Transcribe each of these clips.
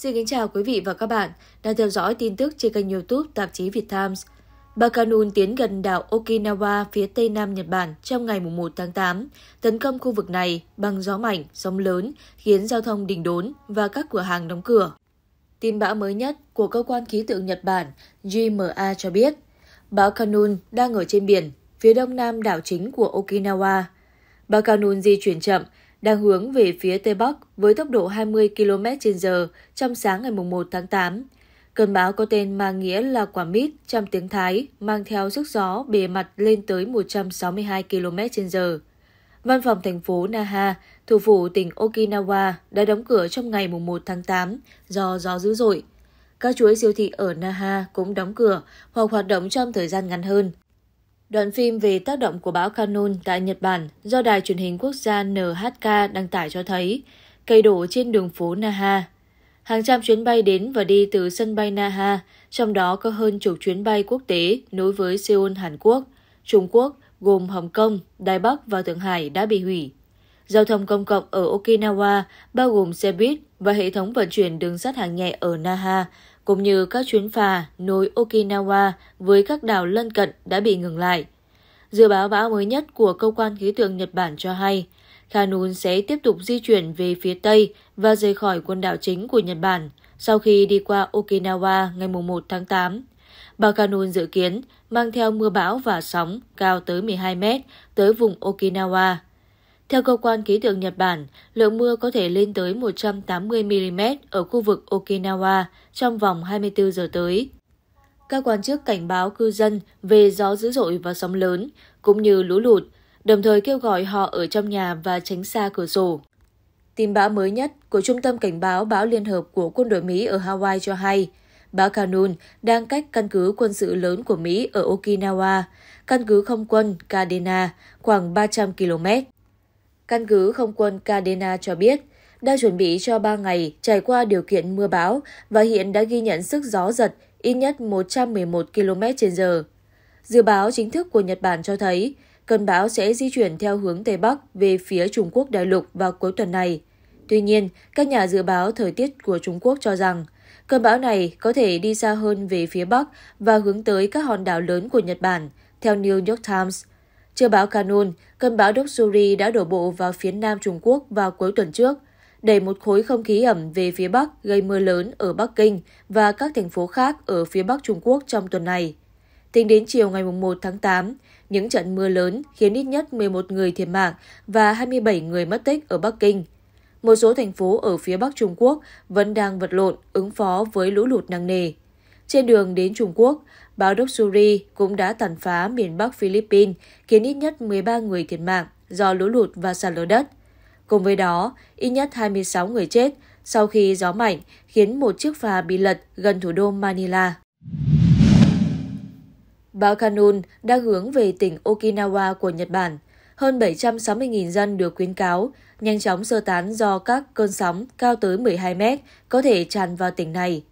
Xin kính chào quý vị và các bạn đang theo dõi tin tức trên kênh youtube tạp chí Việt Times. Bão Kanun tiến gần đảo Okinawa phía tây nam Nhật Bản trong ngày 1 tháng 8, tấn công khu vực này bằng gió mạnh, sóng lớn, khiến giao thông đình đốn và các cửa hàng đóng cửa. Tin bão mới nhất của cơ quan khí tượng Nhật Bản JMA cho biết, bão Kanun đang ở trên biển, phía đông nam đảo chính của Okinawa. Bão Kanun di chuyển chậm, đang hướng về phía tây bắc với tốc độ 20 km/h trong sáng ngày 1 tháng 8. Cơn bão có tên mang nghĩa là quả mít trong tiếng Thái, mang theo sức gió bề mặt lên tới 162 km/h. Văn phòng thành phố Naha, thủ phủ tỉnh Okinawa, đã đóng cửa trong ngày 1 tháng 8 do gió dữ dội. Các chuỗi siêu thị ở Naha cũng đóng cửa hoặc hoạt động trong thời gian ngắn hơn. Đoạn phim về tác động của bão Kanun tại Nhật Bản do đài truyền hình quốc gia NHK đăng tải cho thấy cây đổ trên đường phố Naha. Hàng trăm chuyến bay đến và đi từ sân bay Naha, trong đó có hơn chục chuyến bay quốc tế nối với Seoul, Hàn Quốc, Trung Quốc gồm Hồng Kông, Đài Bắc và Thượng Hải đã bị hủy. Giao thông công cộng ở Okinawa bao gồm xe buýt và hệ thống vận chuyển đường sắt hàng nhẹ ở Naha cũng như các chuyến phà nối Okinawa với các đảo lân cận đã bị ngừng lại. Dự báo bão mới nhất của cơ quan khí tượng Nhật Bản cho hay, Kanun sẽ tiếp tục di chuyển về phía Tây và rời khỏi quần đảo chính của Nhật Bản sau khi đi qua Okinawa ngày 1 tháng 8. Bão Kanun dự kiến mang theo mưa bão và sóng cao tới 12 mét tới vùng Okinawa. Theo cơ quan khí tượng Nhật Bản, lượng mưa có thể lên tới 180mm ở khu vực Okinawa trong vòng 24 giờ tới. Các quan chức cảnh báo cư dân về gió dữ dội và sóng lớn, cũng như lũ lụt, đồng thời kêu gọi họ ở trong nhà và tránh xa cửa sổ. Tin bão mới nhất của Trung tâm Cảnh báo Bão Liên hợp của quân đội Mỹ ở Hawaii cho hay, bão Kanun đang cách căn cứ quân sự lớn của Mỹ ở Okinawa, căn cứ không quân Kadena, khoảng 300 km. Căn cứ không quân Kadena cho biết, đang chuẩn bị cho 3 ngày trải qua điều kiện mưa bão và hiện đã ghi nhận sức gió giật ít nhất 111 km h Dự báo chính thức của Nhật Bản cho thấy, cơn bão sẽ di chuyển theo hướng Tây Bắc về phía Trung Quốc đại lục vào cuối tuần này. Tuy nhiên, các nhà dự báo thời tiết của Trung Quốc cho rằng, cơn bão này có thể đi xa hơn về phía Bắc và hướng tới các hòn đảo lớn của Nhật Bản, theo New York Times. Chưa bão Kanun, cơn bão Doksuri đã đổ bộ vào phía nam Trung Quốc vào cuối tuần trước, đẩy một khối không khí ẩm về phía Bắc gây mưa lớn ở Bắc Kinh và các thành phố khác ở phía Bắc Trung Quốc trong tuần này. Tính đến chiều ngày 1 tháng 8, những trận mưa lớn khiến ít nhất 11 người thiệt mạng và 27 người mất tích ở Bắc Kinh. Một số thành phố ở phía Bắc Trung Quốc vẫn đang vật lộn ứng phó với lũ lụt nặng nề. Trên đường đến Trung Quốc, bão Doksuri cũng đã tàn phá miền Bắc Philippines, khiến ít nhất 13 người thiệt mạng do lũ lụt và sạt lở đất. Cùng với đó, ít nhất 26 người chết sau khi gió mạnh khiến một chiếc phà bị lật gần thủ đô Manila. Bão Kanun đang hướng về tỉnh Okinawa của Nhật Bản. Hơn 760.000 dân được khuyến cáo nhanh chóng sơ tán do các cơn sóng cao tới 12 mét có thể tràn vào tỉnh này.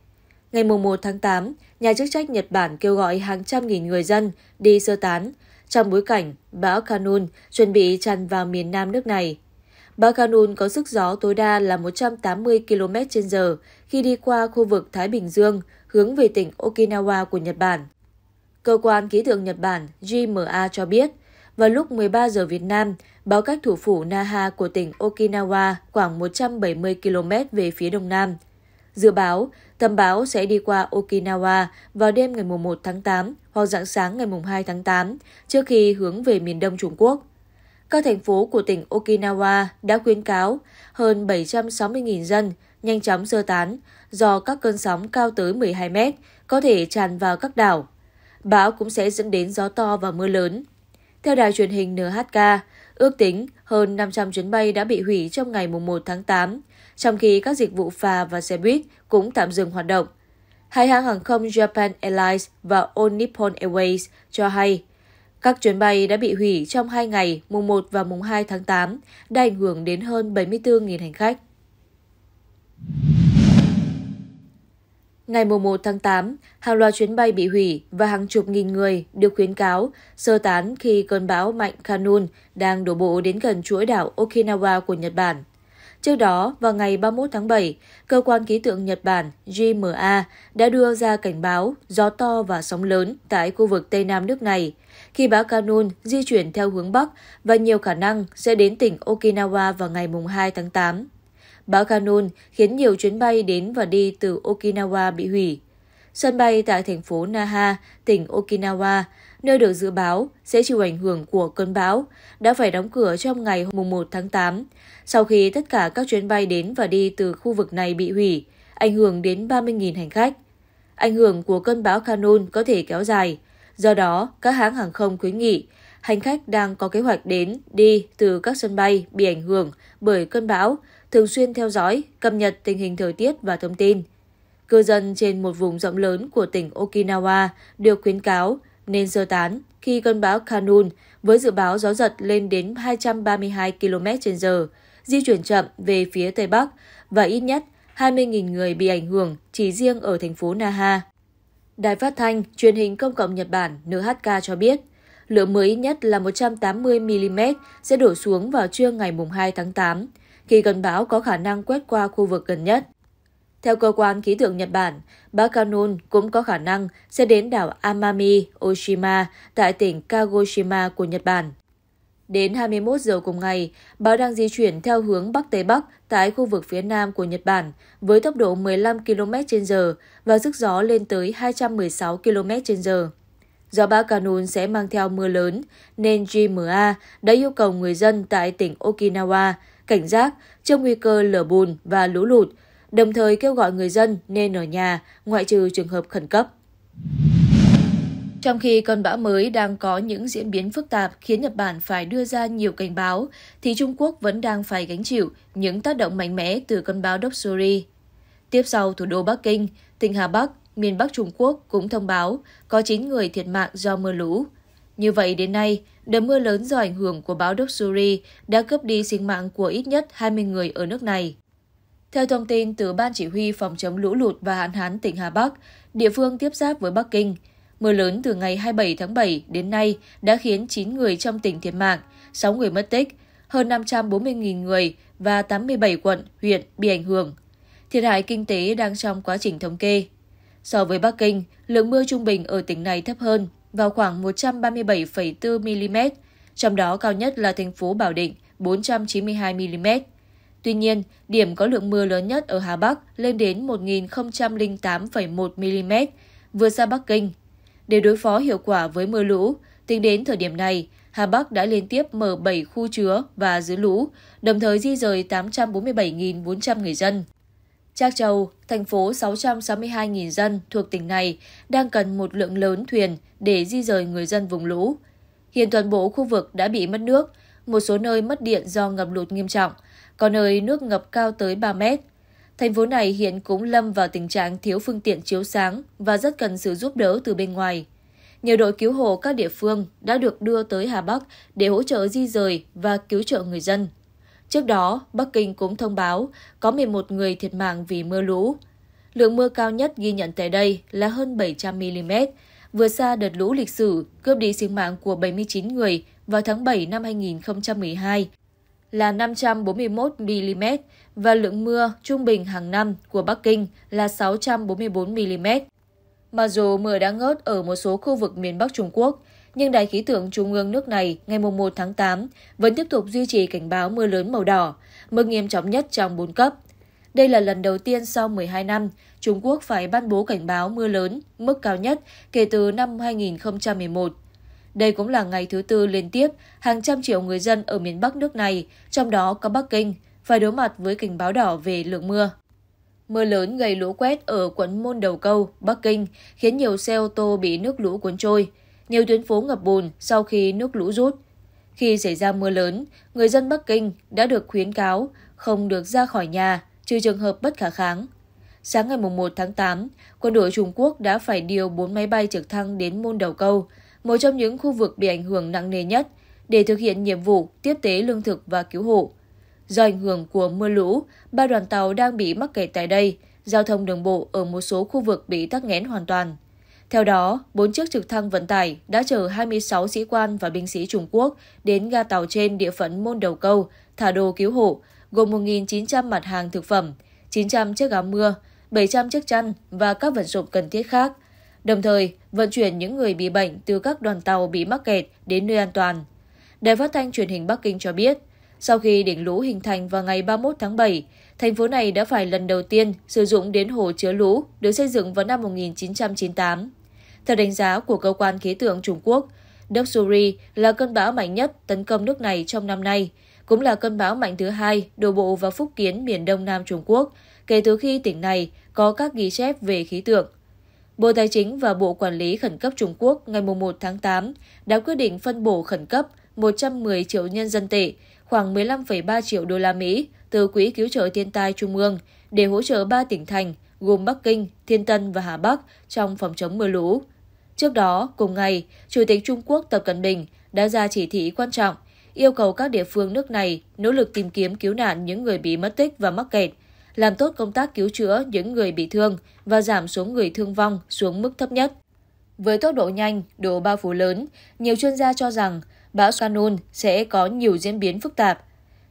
Ngày 1 tháng 8, nhà chức trách Nhật Bản kêu gọi hàng trăm nghìn người dân đi sơ tán trong bối cảnh bão Kanun chuẩn bị tràn vào miền nam nước này. Bão Kanun có sức gió tối đa là 180 km/h khi đi qua khu vực Thái Bình Dương hướng về tỉnh Okinawa của Nhật Bản. Cơ quan khí tượng Nhật Bản JMA cho biết, vào lúc 13 giờ Việt Nam, bão cách thủ phủ Naha của tỉnh Okinawa khoảng 170 km về phía đông nam. Dự báo, tâm bão sẽ đi qua Okinawa vào đêm ngày 1 tháng 8 hoặc dạng sáng ngày 2 tháng 8 trước khi hướng về miền đông Trung Quốc. Các thành phố của tỉnh Okinawa đã khuyến cáo hơn 760.000 dân nhanh chóng sơ tán do các cơn sóng cao tới 12 mét có thể tràn vào các đảo. Bão cũng sẽ dẫn đến gió to và mưa lớn. Theo đài truyền hình NHK, ước tính hơn 500 chuyến bay đã bị hủy trong ngày 1 tháng 8, trong khi các dịch vụ phà và xe buýt cũng tạm dừng hoạt động. Hai hãng hàng không Japan Airlines và All Nippon Airways cho hay các chuyến bay đã bị hủy trong hai ngày mùng 1 và mùng 2 tháng 8 đã ảnh hưởng đến hơn 74.000 hành khách. Ngày 1 tháng 8, hàng loạt chuyến bay bị hủy và hàng chục nghìn người được khuyến cáo sơ tán khi cơn bão mạnh Kanun đang đổ bộ đến gần chuỗi đảo Okinawa của Nhật Bản. Trước đó, vào ngày 31 tháng 7, cơ quan khí tượng Nhật Bản JMA đã đưa ra cảnh báo gió to và sóng lớn tại khu vực Tây Nam nước này khi bão Kanun di chuyển theo hướng Bắc và nhiều khả năng sẽ đến tỉnh Okinawa vào ngày 2 tháng 8. Bão Kanun khiến nhiều chuyến bay đến và đi từ Okinawa bị hủy. Sân bay tại thành phố Naha, tỉnh Okinawa, nơi được dự báo sẽ chịu ảnh hưởng của cơn bão, đã phải đóng cửa trong ngày 1 tháng 8, sau khi tất cả các chuyến bay đến và đi từ khu vực này bị hủy, ảnh hưởng đến 30.000 hành khách. Ảnh hưởng của cơn bão Canon có thể kéo dài, do đó các hãng hàng không khuyến nghị hành khách đang có kế hoạch đến, đi từ các sân bay bị ảnh hưởng bởi cơn bão thường xuyên theo dõi, cập nhật tình hình thời tiết và thông tin. Cư dân trên một vùng rộng lớn của tỉnh Okinawa được khuyến cáo nên sơ tán khi cơn bão Kanun với dự báo gió giật lên đến 232 km/h di chuyển chậm về phía tây bắc và ít nhất 20.000 người bị ảnh hưởng chỉ riêng ở thành phố Naha. Đài phát thanh, truyền hình công cộng Nhật Bản NHK cho biết, lượng mưa ít nhất là 180mm sẽ đổ xuống vào trưa ngày 2 tháng 8, khi cơn bão có khả năng quét qua khu vực gần nhất. Theo cơ quan khí tượng Nhật Bản, bão Kanun cũng có khả năng sẽ đến đảo Amami, Oshima tại tỉnh Kagoshima của Nhật Bản. Đến 21 giờ cùng ngày, bão đang di chuyển theo hướng Bắc Tây Bắc tại khu vực phía nam của Nhật Bản với tốc độ 15 km/h và sức gió lên tới 216 km/h. Do bão Kanun sẽ mang theo mưa lớn, nên JMA đã yêu cầu người dân tại tỉnh Okinawa cảnh giác trước nguy cơ lở bùn và lũ lụt, đồng thời kêu gọi người dân nên ở nhà ngoại trừ trường hợp khẩn cấp. Trong khi cơn bão mới đang có những diễn biến phức tạp khiến Nhật Bản phải đưa ra nhiều cảnh báo, thì Trung Quốc vẫn đang phải gánh chịu những tác động mạnh mẽ từ cơn bão Doksuri. Tiếp sau thủ đô Bắc Kinh, tỉnh Hà Bắc, miền Bắc Trung Quốc cũng thông báo có 9 người thiệt mạng do mưa lũ. Như vậy đến nay, đợt mưa lớn do ảnh hưởng của bão Doksuri đã cướp đi sinh mạng của ít nhất 20 người ở nước này. Theo thông tin từ Ban Chỉ huy Phòng chống lũ lụt và hạn hán tỉnh Hà Bắc, địa phương tiếp giáp với Bắc Kinh, Mưa lớn từ ngày 27 tháng 7 đến nay đã khiến 9 người trong tỉnh thiệt mạng, 6 người mất tích, hơn 540.000 người và 87 quận, huyện bị ảnh hưởng. Thiệt hại kinh tế đang trong quá trình thống kê. So với Bắc Kinh, lượng mưa trung bình ở tỉnh này thấp hơn, vào khoảng 137,4 mm, trong đó cao nhất là thành phố Bảo Định 492 mm. Tuy nhiên, điểm có lượng mưa lớn nhất ở Hà Bắc lên đến 1008,1 mm, vừa xa Bắc Kinh để đối phó hiệu quả với mưa lũ, tính đến thời điểm này, Hà Bắc đã liên tiếp mở 7 khu chứa và giữ lũ, đồng thời di rời 847.400 người dân. Trác Châu, thành phố 662.000 dân thuộc tỉnh này, đang cần một lượng lớn thuyền để di rời người dân vùng lũ. Hiện toàn bộ khu vực đã bị mất nước, một số nơi mất điện do ngập lụt nghiêm trọng, có nơi nước ngập cao tới 3 mét. Thành phố này hiện cũng lâm vào tình trạng thiếu phương tiện chiếu sáng và rất cần sự giúp đỡ từ bên ngoài. Nhiều đội cứu hộ các địa phương đã được đưa tới Hà Bắc để hỗ trợ di rời và cứu trợ người dân. Trước đó, Bắc Kinh cũng thông báo có 11 người thiệt mạng vì mưa lũ. Lượng mưa cao nhất ghi nhận tại đây là hơn 700 mm, Vừa xa đợt lũ lịch sử cướp đi sinh mạng của 79 người vào tháng 7 năm 2012 là 541 mm và lượng mưa trung bình hàng năm của Bắc Kinh là 644 mm. Mặc dù mưa đã ngớt ở một số khu vực miền Bắc Trung Quốc, nhưng Đài khí tượng Trung ương nước này ngày 1 tháng 8 vẫn tiếp tục duy trì cảnh báo mưa lớn màu đỏ, mức nghiêm trọng nhất trong 4 cấp. Đây là lần đầu tiên sau 12 năm, Trung Quốc phải ban bố cảnh báo mưa lớn, mức cao nhất kể từ năm 2011. Đây cũng là ngày thứ tư liên tiếp hàng trăm triệu người dân ở miền Bắc nước này, trong đó có Bắc Kinh, phải đối mặt với cảnh báo đỏ về lượng mưa. Mưa lớn gây lũ quét ở quận Môn Đầu Câu, Bắc Kinh, khiến nhiều xe ô tô bị nước lũ cuốn trôi. Nhiều tuyến phố ngập bùn sau khi nước lũ rút. Khi xảy ra mưa lớn, người dân Bắc Kinh đã được khuyến cáo không được ra khỏi nhà, trừ trường hợp bất khả kháng. Sáng ngày 1 tháng 8, quân đội Trung Quốc đã phải điều 4 máy bay trực thăng đến Môn Đầu Câu, một trong những khu vực bị ảnh hưởng nặng nề nhất, để thực hiện nhiệm vụ tiếp tế lương thực và cứu hộ. Do ảnh hưởng của mưa lũ, ba đoàn tàu đang bị mắc kẹt tại đây, giao thông đường bộ ở một số khu vực bị tắc nghẽn hoàn toàn. Theo đó, bốn chiếc trực thăng vận tải đã chở 26 sĩ quan và binh sĩ Trung Quốc đến ga tàu trên địa phận Môn Đầu Câu, thả đồ cứu hộ, gồm 1.900 mặt hàng thực phẩm, 900 chiếc áo mưa, 700 chiếc chăn và các vật dụng cần thiết khác, đồng thời vận chuyển những người bị bệnh từ các đoàn tàu bị mắc kẹt đến nơi an toàn. Đài phát thanh truyền hình Bắc Kinh cho biết, sau khi đỉnh lũ hình thành vào ngày 31 tháng 7, thành phố này đã phải lần đầu tiên sử dụng đến hồ chứa lũ được xây dựng vào năm 1998. Theo đánh giá của cơ quan khí tượng Trung Quốc, Doksuri là cơn bão mạnh nhất tấn công nước này trong năm nay, cũng là cơn bão mạnh thứ hai đổ bộ vào Phúc Kiến miền đông nam Trung Quốc kể từ khi tỉnh này có các ghi chép về khí tượng. Bộ Tài chính và Bộ Quản lý Khẩn cấp Trung Quốc ngày 1 tháng 8 đã quyết định phân bổ khẩn cấp 110 triệu nhân dân tệ, khoảng 15,3 triệu đô la Mỹ từ Quỹ cứu trợ thiên tai Trung ương để hỗ trợ ba tỉnh thành gồm Bắc Kinh, Thiên Tân và Hà Bắc trong phòng chống mưa lũ. Trước đó, cùng ngày, Chủ tịch Trung Quốc Tập Cận Bình đã ra chỉ thị quan trọng yêu cầu các địa phương nước này nỗ lực tìm kiếm cứu nạn những người bị mất tích và mắc kẹt, làm tốt công tác cứu chữa những người bị thương và giảm số người thương vong xuống mức thấp nhất. Với tốc độ nhanh, độ bao phủ lớn, nhiều chuyên gia cho rằng bão Skanun sẽ có nhiều diễn biến phức tạp.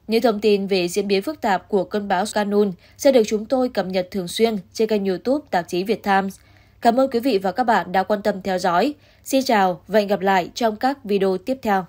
Những thông tin về diễn biến phức tạp của cơn bão Skanun sẽ được chúng tôi cập nhật thường xuyên trên kênh youtube tạp chí Việt Times. Cảm ơn quý vị và các bạn đã quan tâm theo dõi. Xin chào và hẹn gặp lại trong các video tiếp theo.